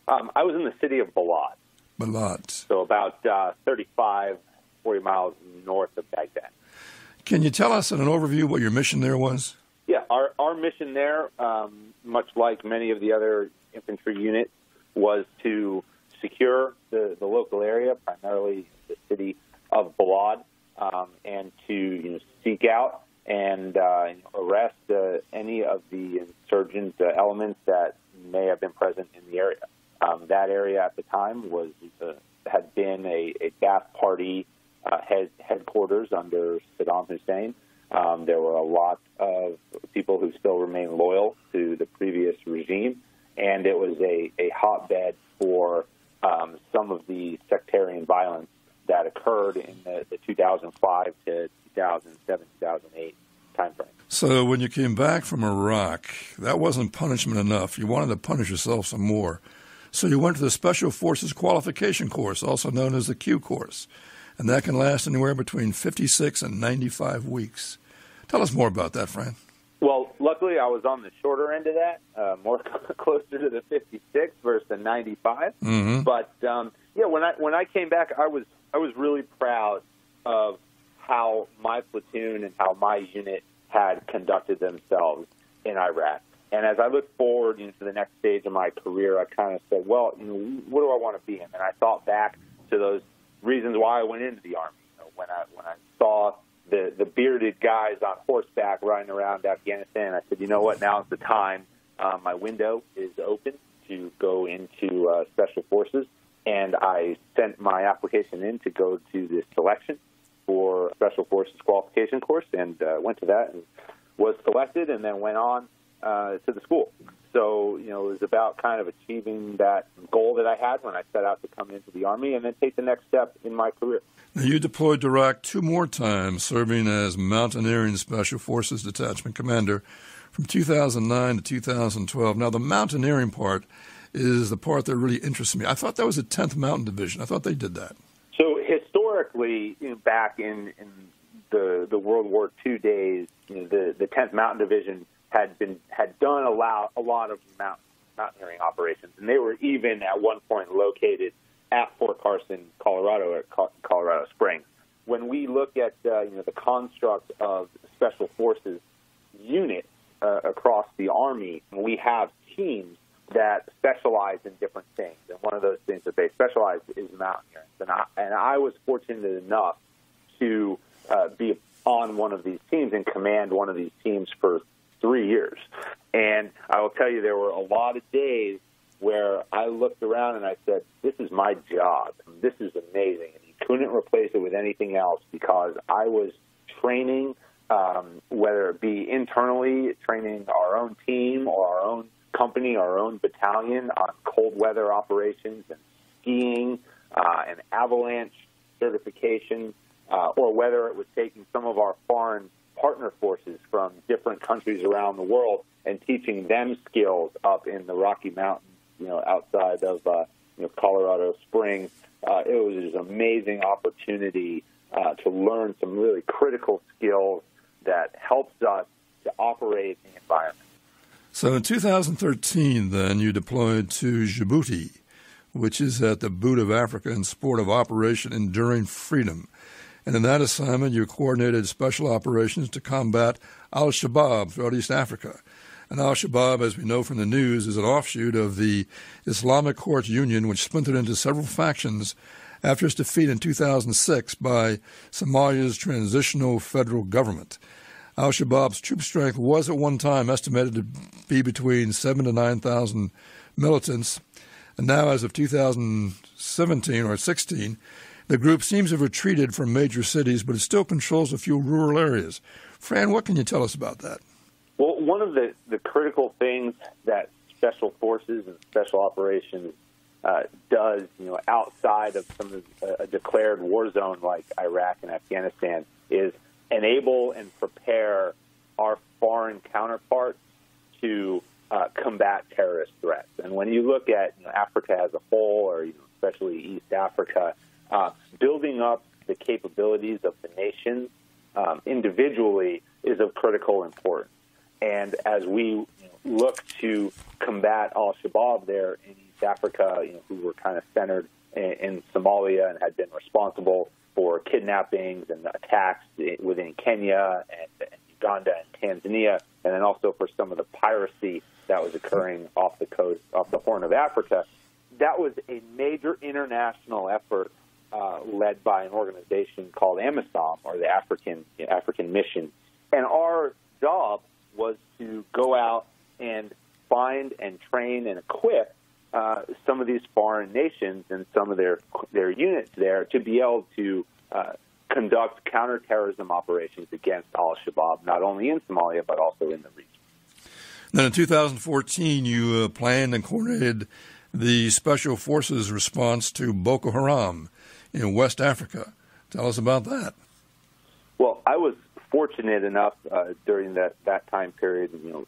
Um, I was in the city of Balad. Balad. So about uh, 35, 40 miles north of Baghdad. Can you tell us in an overview what your mission there was? Yeah, our, our mission there, um, much like many of the other infantry units, was to secure the, the local area, primarily the city of Balad, um, and to you know, seek out and uh, arrest uh, any of the insurgent uh, elements that may have been present in the area. Um, that area at the time was uh, had been a, a Ba'ath Party uh, head, headquarters under Saddam Hussein. Um, there were a lot of people who still remain loyal to the previous regime, and it was a, a hotbed for um, some of the sectarian violence that occurred in the, the 2005 to 2007, 2008 timeframe. So, when you came back from Iraq, that wasn't punishment enough. You wanted to punish yourself some more. So, you went to the Special Forces Qualification Course, also known as the Q Course, and that can last anywhere between 56 and 95 weeks. Tell us more about that, Fran. Well, luckily, I was on the shorter end of that, uh, more closer to the 56 versus the 95. Mm-hmm. But um, yeah, when I when I came back, I was I was really proud of how my platoon and how my unit had conducted themselves in Iraq. And as I look forward into the next stage of my career, I kind of said, well, you know, what do I want to be in? And I thought back to those reasons why I went into the army. You know, when I when I saw the the bearded guys on horseback riding around Afghanistan, I said, you know what? Now's the time. Uh, my window is open to go into uh, special forces, and I sent my application in to go to the selection for special forces qualification course, and uh, went to that and was selected, and then went on uh, to the school. so, you know, it was about kind of achieving that goal that I had when I set out to come into the Army and then take the next step in my career. Now, you deployed to Iraq two more times, serving as Mountaineering Special Forces Detachment Commander from 2009 to 2012. Now, the mountaineering part is the part that really interests me. I thought that was the 10th Mountain Division. I thought they did that. So historically, you know, back in, in the the World War II days, you know, the the 10th Mountain Division had been had done a lot a lot of mount, mountaineering operations, and they were even at one point located at Fort Carson, Colorado, at Colorado Springs. When we look at uh, you know the construct of special forces units uh, across the Army, we have teams that specialize in different things, and one of those things that they specialize is mountaineering. And I, and I was fortunate enough to uh, be on one of these teams and command one of these teams for three years. And I will tell you, there were a lot of days where I looked around and I said, "This is my job. This is amazing." And you couldn't replace it with anything else because I was training, um, whether it be internally training our own team or our own company, our own battalion on cold weather operations and skiing uh, and avalanche certification, uh, or whether it was taking some of our foreign partner forces from different countries around the world and teaching them skills up in the Rocky Mountains, you know, outside of uh, you know, Colorado Springs. Uh, it was an amazing opportunity uh, to learn some really critical skills that helps us to operate in the environment. So in 2013, then, you deployed to Djibouti, which is at the boot of Africa in support of Operation Enduring Freedom. And in that assignment, you coordinated special operations to combat al Shabaab throughout East Africa. And al Shabaab, as we know from the news, is an offshoot of the Islamic Courts Union, which splintered into several factions after its defeat in 2006 by Somalia's transitional federal government. Al Shabaab's troop strength was at one time estimated to be between seven to 9,000 militants. And now, as of 2017 or 16, the group seems to have retreated from major cities, but it still controls a few rural areas. Fran, what can you tell us about that? Well, one of the, the critical things that special forces and special operations uh, does, you know, outside of some of a declared war zone like Iraq and Afghanistan, is enable and prepare our foreign counterparts to uh, combat terrorist threats. And when you look at you know, Africa as a whole, or you know, especially East Africa, uh, building up the capabilities of the nations um, individually is of critical importance. And as we look to combat Al Shabaab there in East Africa, you know, who were kind of centered in, in Somalia and had been responsible for kidnappings and attacks within Kenya and, and Uganda and Tanzania, and then also for some of the piracy that was occurring off the coast, off the Horn of Africa. That was a major international effort uh, led by an organization called AMISOM, or the African African Mission. And our job was to go out and find and train and equip uh, some of these foreign nations and some of their their units there to be able to uh, conduct counterterrorism operations against Al Shabaab, not only in Somalia but also in the region. Then in 2014, you uh, planned and coordinated the Special Forces response to Boko Haram in West Africa. Tell us about that. Well, I was fortunate enough uh, during that, that time period, you know,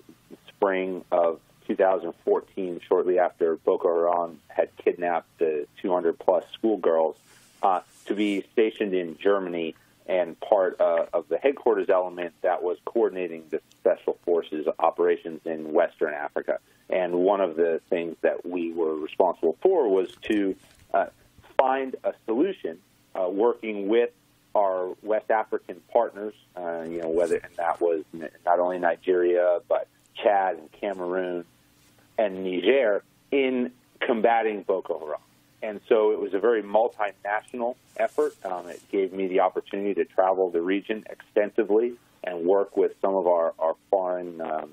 spring of 2014, shortly after Boko Haram had kidnapped the 200 plus schoolgirls, uh, to be stationed in Germany and part uh, of the headquarters element that was coordinating the special forces operations in Western Africa. And one of the things that we were responsible for was to uh, find a solution uh, working with our West African partners, uh, you know, whether and that was not only Nigeria but Chad and Cameroon and Niger in combating Boko Haram. And so it was a very multinational effort. Um, it gave me the opportunity to travel the region extensively and work with some of our, our foreign um,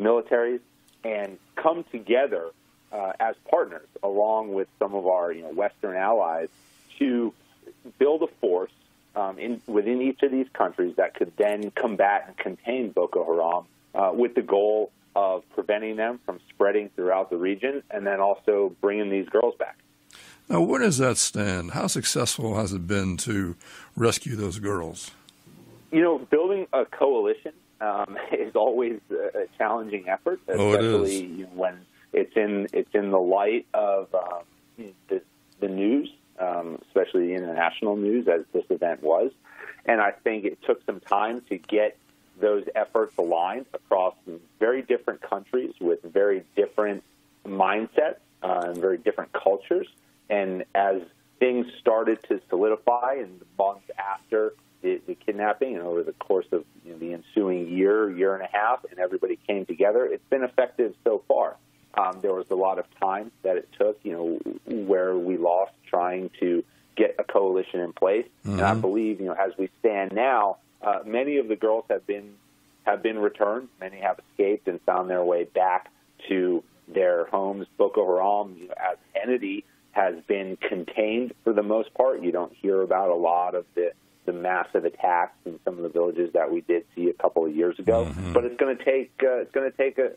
militaries and come together uh, as partners, along with some of our you know, Western allies, to build a force um, in, within each of these countries that could then combat and contain Boko Haram uh, with the goal of preventing them from spreading throughout the region, and then also bringing these girls back. Now, where does that stand? How successful has it been to rescue those girls? You know, building a coalition um, is always a challenging effort, Oh, especially know, when it's in it's in the light of um, the, the news, um, especially the international news, as this event was. And I think it took some time to get those efforts aligned across very different countries with very different mindsets uh, and very different cultures. And as things started to solidify in the months after the, the kidnapping and over the course of you know, the ensuing year, year and a half, and everybody came together, it's been effective so far. Um, there was a lot of time that it took, you know, where we lost trying to get a coalition in place. And I Mhm. believe, you know, as we stand now, uh, many of the girls have been have been returned. Many have escaped and found their way back to their homes. Boko Haram, you know, as entity, has been contained for the most part. You don't hear about a lot of the the massive attacks in some of the villages that we did see a couple of years ago. But it's going to take uh, it's going to take a,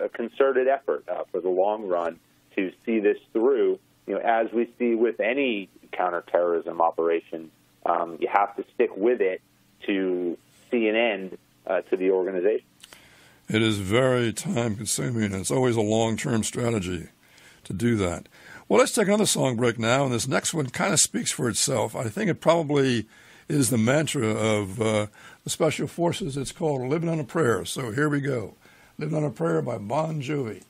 a, a concerted effort uh, for the long run to see this through. You know, as we see with any counterterrorism operation, um, you have to stick with it to see an end uh, to the organization. It is very time consuming, and it's always a long term strategy to do that. Well, let's take another song break now, and this next one kind of speaks for itself. I think it probably is the mantra of uh, the Special Forces. It's called Living on a Prayer. So here we go Living on a Prayer by Bon Jovi.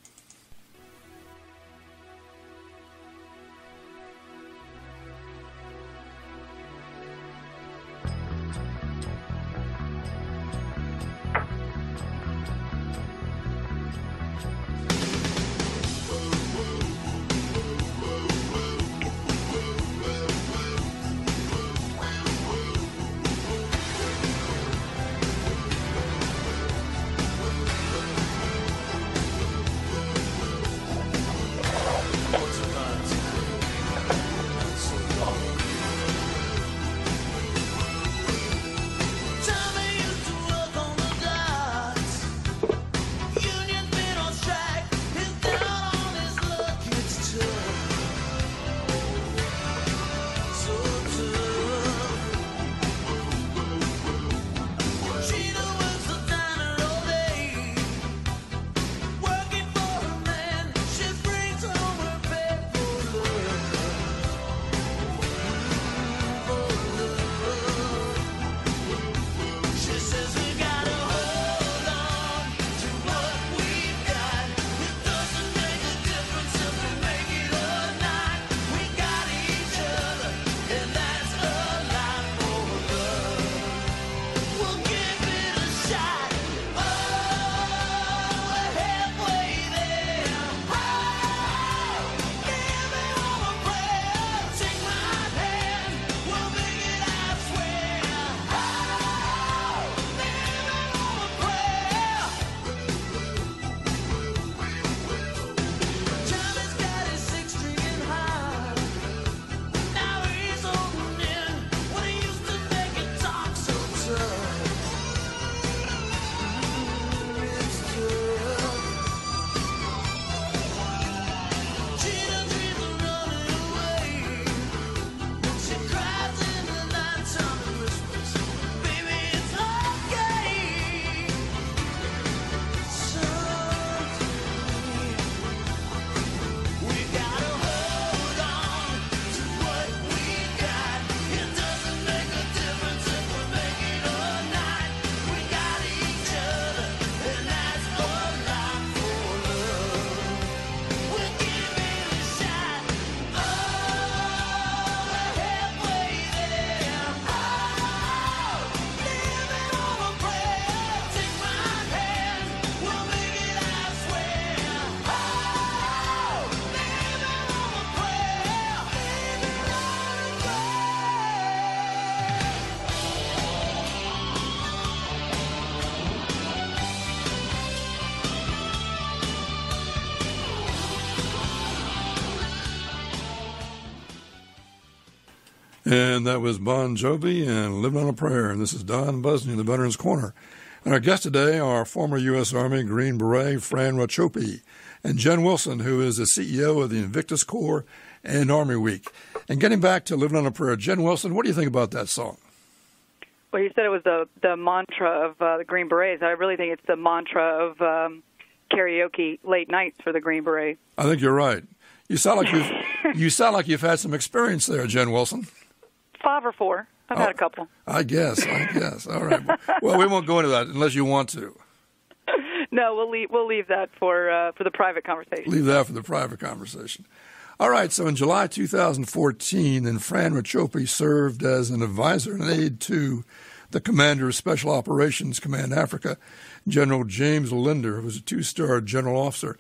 And that was Bon Jovi and Living on a Prayer. And this is Don Busney, in the Veterans Corner. And our guests today are former U.S. Army Green Beret Fran Racioppi and Jen Wilson, who is the CEO of the Invictus Corps and Army Week. And getting back to Living on a Prayer, Jen Wilson, what do you think about that song? Well, you said it was the the mantra of uh, the Green Berets. I really think it's the mantra of um, karaoke late nights for the Green Beret. I think you're right. You sound like you've you sound like you've had some experience there, Jen Wilson. Five or four. I've Oh. had a couple. I guess. I guess. All right. Well, we won't go into that unless you want to. No, we'll leave we'll leave that for uh, for the private conversation. Leave that for the private conversation. All right. So in July 2014, then Fran Racioppi served as an advisor and aide to the commander of Special Operations Command Africa, General James Linder, who was a two-star general officer.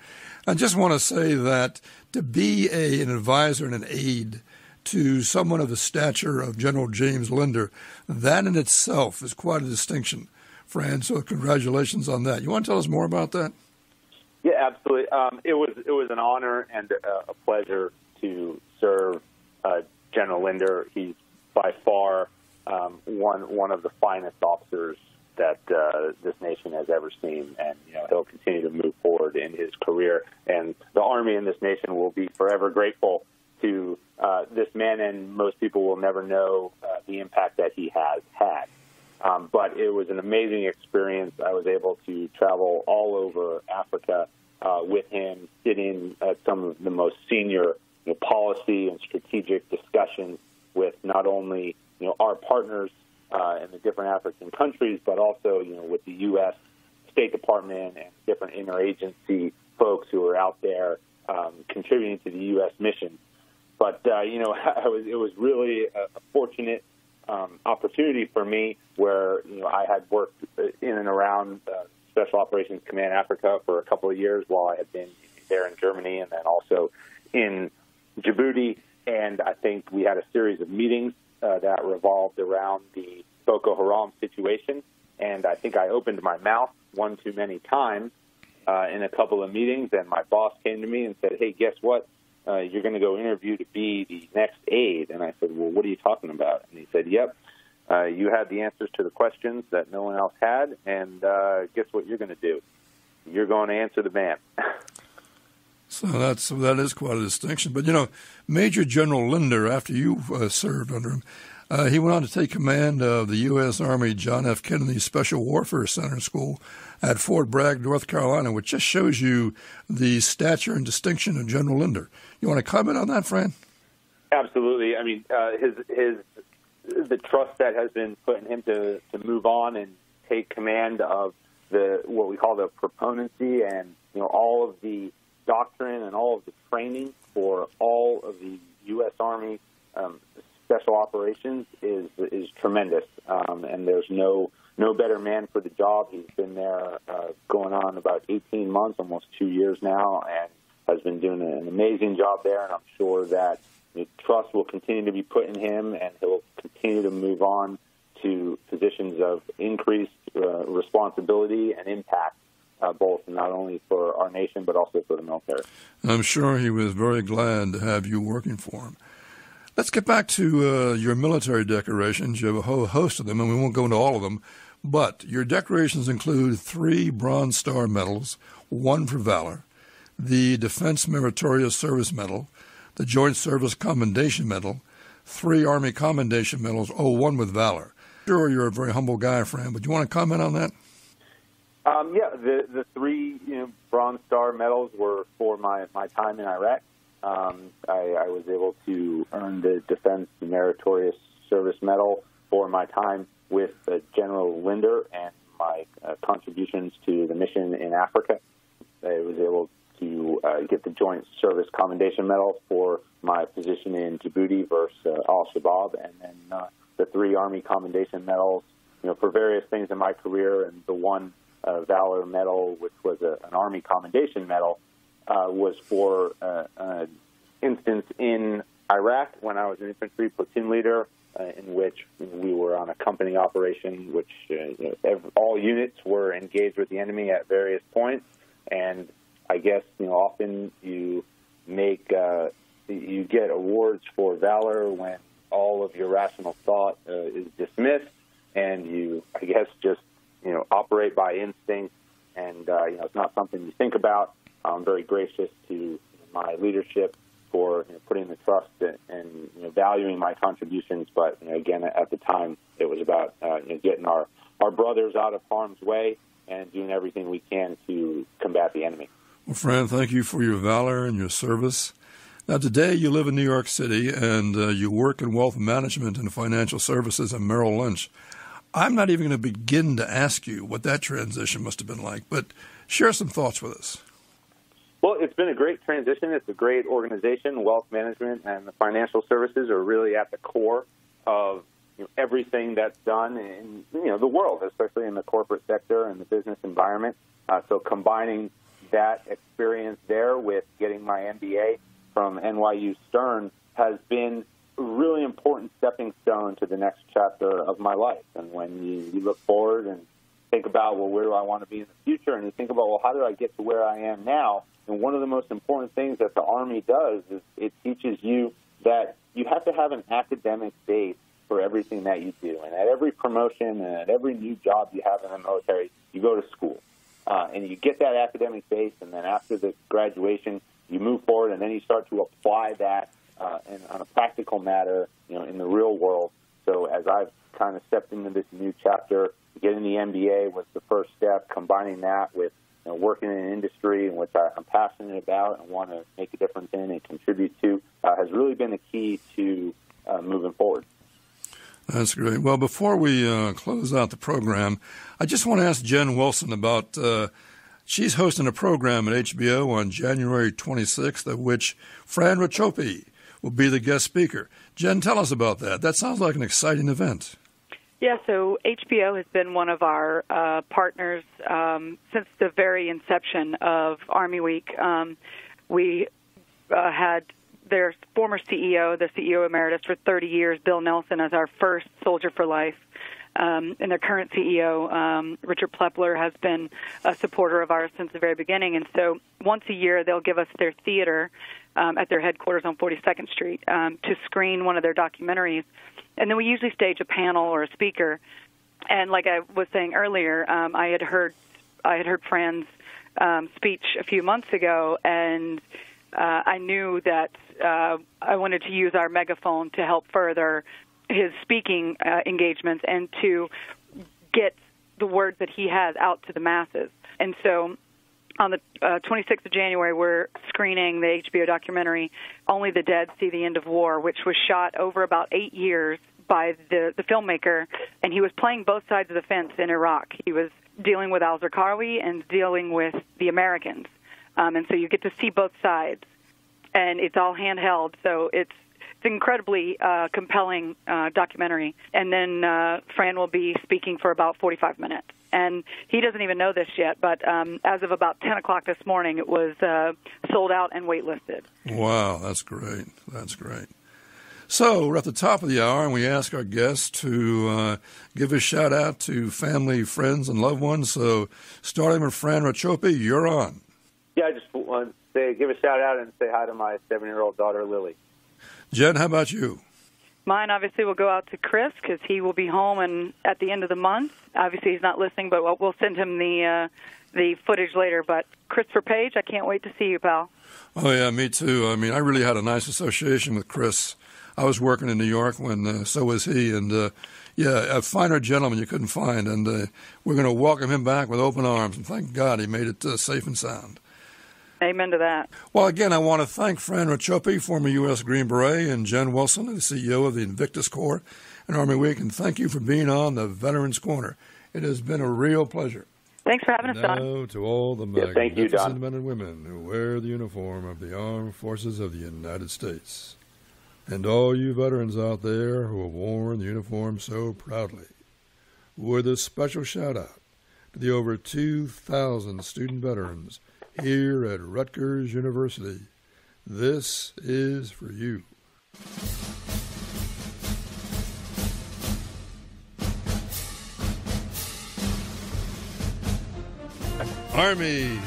I just want to say that to be a, an advisor and an aide to someone of the stature of General James Linder, that in itself is quite a distinction, Fran. So congratulations on that. You want to tell us more about that? Yeah, absolutely. Um, it was it was an honor and a, a pleasure to serve uh, General Linder. He's by far um, one one of the finest officers that uh, this nation has ever seen, and you know he'll continue to move forward in his career. And the Army in this nation will be forever grateful to uh, this man, and most people will never know uh, the impact that he has had. Um, but it was an amazing experience. I was able to travel all over Africa uh, with him, sit in at some of the most senior you know, policy and strategic discussions with not only you know our partners uh, in the different African countries, but also you know with the U.S. State Department and different interagency folks who are out there um, contributing to the U.S. mission. But uh, you know, I was, it was really a, fortunate um, opportunity for me where you know I had worked in and around uh, Special Operations Command Africa for a couple of years while I had been there in Germany and then also in Djibouti. And I think we had a series of meetings uh, that revolved around the Boko Haram situation. And I think I opened my mouth one too many times uh, in a couple of meetings. And my boss came to me and said, "Hey, guess what? Uh, you're going to go interview to be the next aide." And I said, "Well, what are you talking about?" And he said, "Yep." Uh, you had the answers to the questions that no one else had, and uh, guess what you're going to do? You're going to answer the man. So that's that is quite a distinction. But you know, Major General Linder, after you uh, served under him, uh, he went on to take command of the U.S. Army John F. Kennedy Special Warfare Center School at Fort Bragg, North Carolina, which just shows you the stature and distinction of General Linder. You want to comment on that, Fran? Absolutely. I mean, uh, his his the trust that has been put in him to to move on and take command of the what we call the proponency and you know all of the doctrine and all of the training for all of the U.S. Army um, special operations is is tremendous, um, and there's no no better man for the job. He's been there uh, going on about 18 months, almost two years now, and has been doing an amazing job there. And I'm sure that the trust will continue to be put in him, and he'll continue to move on to positions of increased uh, responsibility and impact, uh, both not only for our nation but also for the military. I'm sure he was very glad to have you working for him. Let's get back to uh, your military decorations. You have a whole host of them, and we won't go into all of them. But your decorations include three Bronze Star medals, one for valor, the Defense Meritorious Service Medal, the Joint Service Commendation Medal, three Army Commendation Medals, oh, one with valor. Sure, you're a very humble guy, Fran, but do you want to comment on that? Um, yeah, the the three you know, Bronze Star medals were for my, my time in Iraq. Um, I, I was able to earn the Defense Meritorious Service Medal for my time with uh, General Linder and my uh, contributions to the mission in Africa. I was able to uh, get the Joint Service Commendation Medal for my position in Djibouti versus uh, Al Shabaab, and then uh, the three Army Commendation Medals, you know, for various things in my career, and the one uh, Valor Medal, which was a, an Army Commendation Medal, was for uh, an instance in Iraq when I was an infantry platoon leader, uh, in which we were on a company operation, which uh, you know, all units were engaged with the enemy at various points, and I guess you know often you make uh, you get awards for valor when all of your rational thought uh, is dismissed, and you I guess just you know operate by instinct, and uh, you know it's not something you think about. I'm very gracious to my leadership for you know, putting the trust in, and you know, valuing my contributions. But you know, again, at the time, it was about uh, you know, getting our our brothers out of harm's way and doing everything we can to combat the enemy. Well, Fran, thank you for your valor and your service. Now, today you live in New York City and uh, you work in wealth management and financial services at Merrill Lynch. I'm not even going to begin to ask you what that transition must have been like, but share some thoughts with us. Well, it's been a great transition. It's a great organization. Wealth management and the financial services are really at the core of you know, everything that's done in you know the world, especially in the corporate sector and the business environment. Uh, so combining that experience there with getting my MBA from NYU Stern has been a really important stepping stone to the next chapter of my life. And when you, you look forward and think about, well, where do I want to be in the future? And you think about, well, how did I get to where I am now? And one of the most important things that the Army does is it teaches you that you have to have an academic base for everything that you do. And at every promotion and at every new job you have in the military, you go to school. Uh, and you get that academic base, and then after the graduation, you move forward, and then you start to apply that uh, in, on a practical matter, you know, in the real world. So as I've kind of stepped into this new chapter, getting the MBA was the first step. Combining that with you know, working in an industry in which I, am passionate about and want to make a difference in and contribute to uh, has really been the key to uh, moving forward. That's great. Well, before we uh, close out the program, I just want to ask Jen Wilson about. Uh, she's hosting a program at HBO on January 26th, of which Fran Racioppi will be the guest speaker. Jen, tell us about that. That sounds like an exciting event. Yeah, so HBO has been one of our uh, partners um, since the very inception of Army Week. Um, we uh, had their former CEO, the CEO emeritus for 30 years, Bill Nelson, as our first Soldier for Life. Um, and their current CEO, um, Richard Plepler, has been a supporter of ours since the very beginning. And so once a year, they'll give us their theater um, at their headquarters on 42nd Street um, to screen one of their documentaries. And then we usually stage a panel or a speaker. And like I was saying earlier, um, I had heard I had heard Fran's um, speech a few months ago, and uh, I knew that uh, I wanted to use our megaphone to help further his speaking uh, engagements and to get the words that he has out to the masses. And so on the uh, 26th of January, we're screening the HBO documentary "Only the Dead See the End of War," which was shot over about eight years by the the filmmaker, and he was playing both sides of the fence in Iraq. He was dealing with al-Zarqawi and dealing with the Americans, um, and so you get to see both sides and it's all handheld, so it's it's incredibly uh, compelling uh, documentary. And then uh, Fran will be speaking for about 45 minutes. And he doesn't even know this yet, but um, as of about 10 o'clock this morning, it was uh, sold out and waitlisted. Wow, that's great. That's great. So we're at the top of the hour, and we ask our guests to uh, give a shout out to family, friends, and loved ones. So starting with Fran Racioppi, you're on. Yeah, I just want say give a shout out and say hi to my seven year old daughter Lily. Jen, how about you? Mine obviously will go out to Chris because he will be home and at the end of the month. Obviously, he's not listening, but we'll send him the uh, the footage later. But Christopher Page, I can't wait to see you, pal. Oh yeah, me too. I mean, I really had a nice association with Chris. I was working in New York when uh, so was he, and uh, yeah, a finer gentleman you couldn't find. And uh, we're going to welcome him back with open arms. And thank God he made it uh, safe and sound. Amen to that. Well, again, I want to thank Fran Racioppi, former U.S. Green Beret, and Jen Wilson, the CEO of the Invictus Corps and Army Week, and thank you for being on the Veterans Corner. It has been a real pleasure. Thanks for having us, now, Don. to all the yeah, thank you, Don. men and women who wear the uniform of the Armed Forces of the United States, and all you veterans out there who have worn the uniform so proudly, with a special shout out to the over 2,000 student veterans here at Rutgers University. This is for you. Army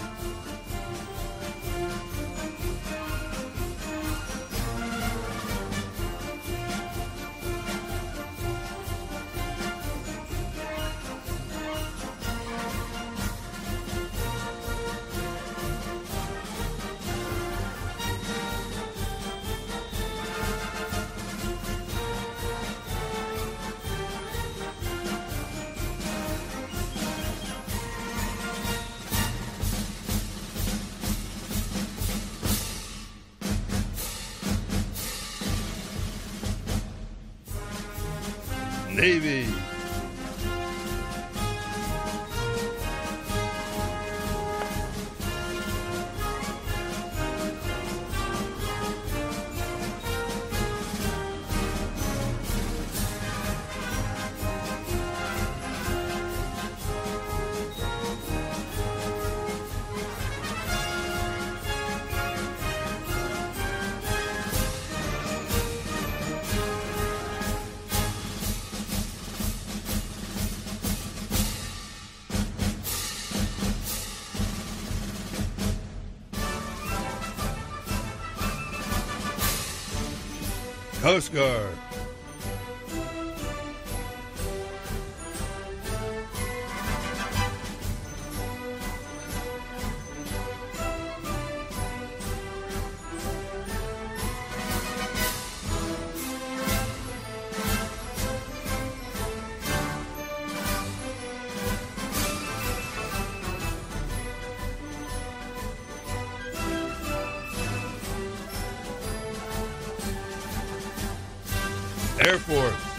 Coast Guard. Air Force.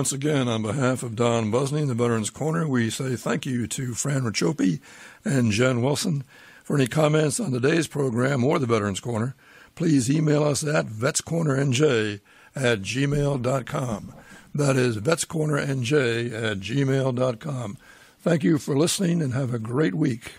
Once again, on behalf of Don Busney and the Veterans Corner, we say thank you to Fran Racioppi and Jen Wilson. For any comments on today's program or the Veterans Corner, please email us at vetscornernj at gmail.com. That is vetscornernj at gmail.com. Thank you for listening and have a great week.